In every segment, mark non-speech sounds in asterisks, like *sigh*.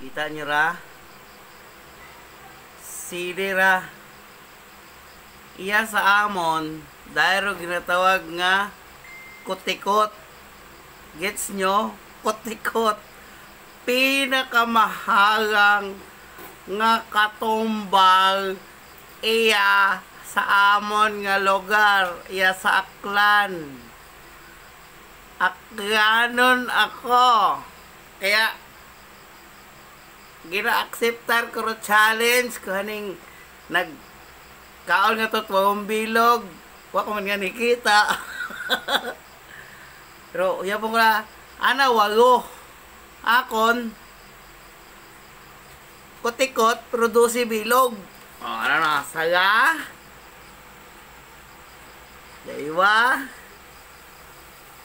Kita niyo ra? Sili ra. Iya sa amon, dahil ginatawag nga kutikot. Gets nyo? Kutikot. Pinakamahalang nga katumbal iya sa amon nga lugar, iya sa Aklan. Aklanon ako. Kaya gina-acceptar ko ro challenge ko haning nag kaon nga to tuwang bilog. Wa ko man nga nikita. *laughs* Pero iya po nga ana walo akon kotikot produce bilog. Oh, ano na. Saga. Dalawa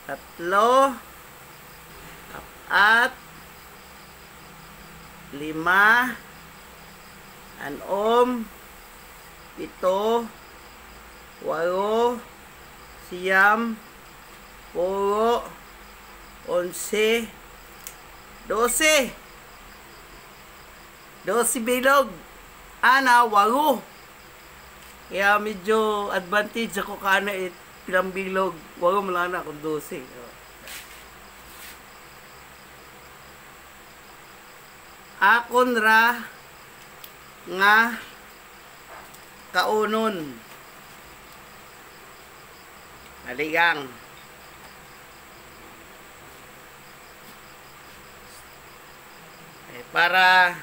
tatlo. At lima. Anom. Pito. Walo. Siyam. Puro onse. Dose. Dose bilog. Ana walo. Kaya medyo advantage ako kana it pilang bilog. Walo mula na akong dose akon ra nga kaunon. Aligang. Eh, para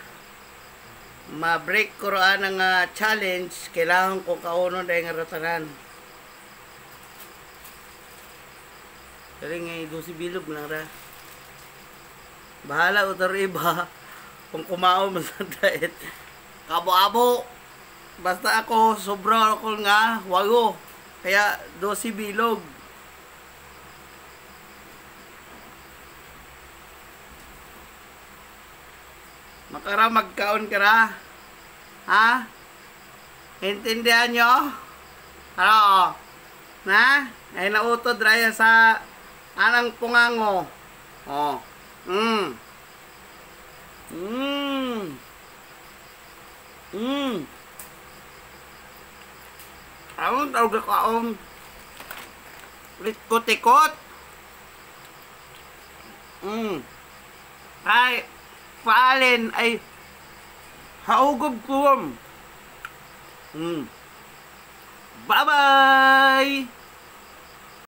ma-break ko raan ang ah, challenge kailangan ko kaunon dahil nga ratanan. Kali nga dosi bilog lang ra. Bahala utar iba *laughs* kung kumao man sa diet. Kabo-abo. Basta ako sobra ako nga wago. Kaya dosi bilog. Makara magkaon ka. Ha? Intindihan nyo? Ano? Na? Ay nautod raya sa anang pungango. Oh. Mm. Mmm. Mmm. Ang tawag ko ang likot-ikot. Mmm. Ay, paalin ay haugob ko. Mmm. Bye-bye!